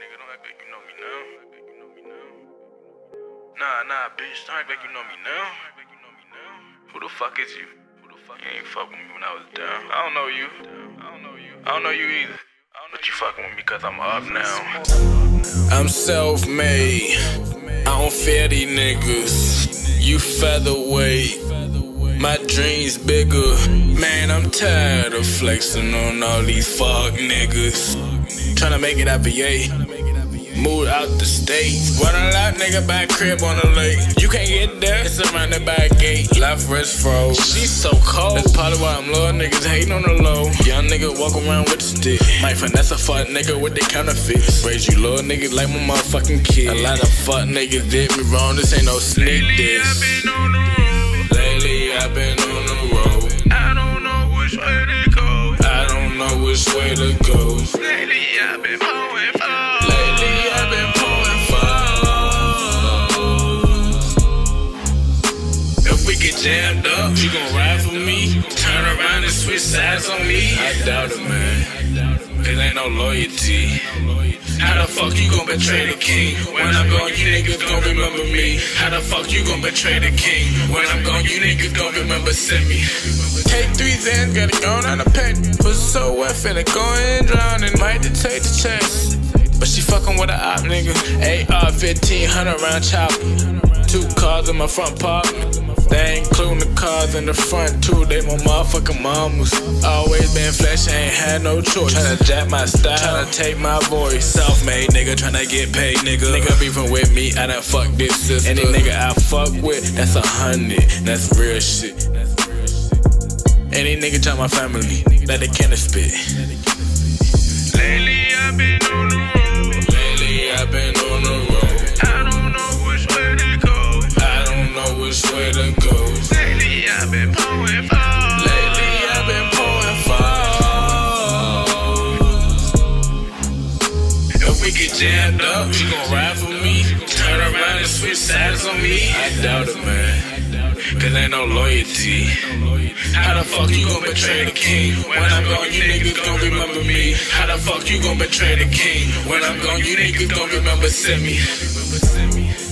nigga, don't act like you know me now. Nah, nah, bitch, don't act like you know me now. Who the fuck is you? Fuck? You ain't fucking with me when I was down. I don't know you. I don't know you. I don't know you either. But you fucking with me cause I'm up now. I'm self-made. I don't fear these niggas. You featherweight. My dreams bigger. Man, I'm tired of flexing on all these fuck niggas. Tryna make it out VA. Moved out the state. Run a lot, nigga, by crib on the lake. You can't get there, it's surrounded by a gate. Life wrist froze. She's so cold. That's probably why I'm little niggas hating on the low. Young nigga walk around with the stick. Might finesse a fuck nigga with the counterfeits. Raise you little niggas like my motherfucking kid. A lot of fuck niggas did me wrong. This ain't no I've this. Don't know which way to go. Lately, I've been going far. Lately, I've been pouring foes. If we get jammed up, you gon' ride for me. Turn around and switch sides on me. I doubt it, man. Cause ain't no loyalty. How the fuck you gon' betray the king? When I'm gone, you niggas gon' remember me. How the fuck you gon' betray the king? When I'm gone, you niggas gon' remember send me. Take three Zans, got it going on a pen. So wet, finna go and drown and might take the chest. But she fucking with a op nigga. AR 1500 round chopper. Two cars in my front park. They ain't including the cars in the front too. They my motherfucking mamas. Always been flesh, ain't had no choice. Tryna jack my style, tryna take my voice. Self-made nigga, tryna get paid nigga. Nigga beefing with me, I done fuck this sister. Any nigga I fuck with, that's a hundred. That's real shit. Any nigga try my family, that they can't spit. Lately, I've been on the road. Lately I've been on the road. I don't know which way to go. I don't know which way to go. Lately, I've been going far. Lately I've been pouring foes. If we get jammed up, you gon' ride for me. Turn around and switch sides on me. I doubt it, man. Cause ain't no loyalty. How the fuck you gon' betray the king? When I'm gone, you niggas gon' remember me. How the fuck you gon' betray the king? When I'm gone, you niggas gon' remember me.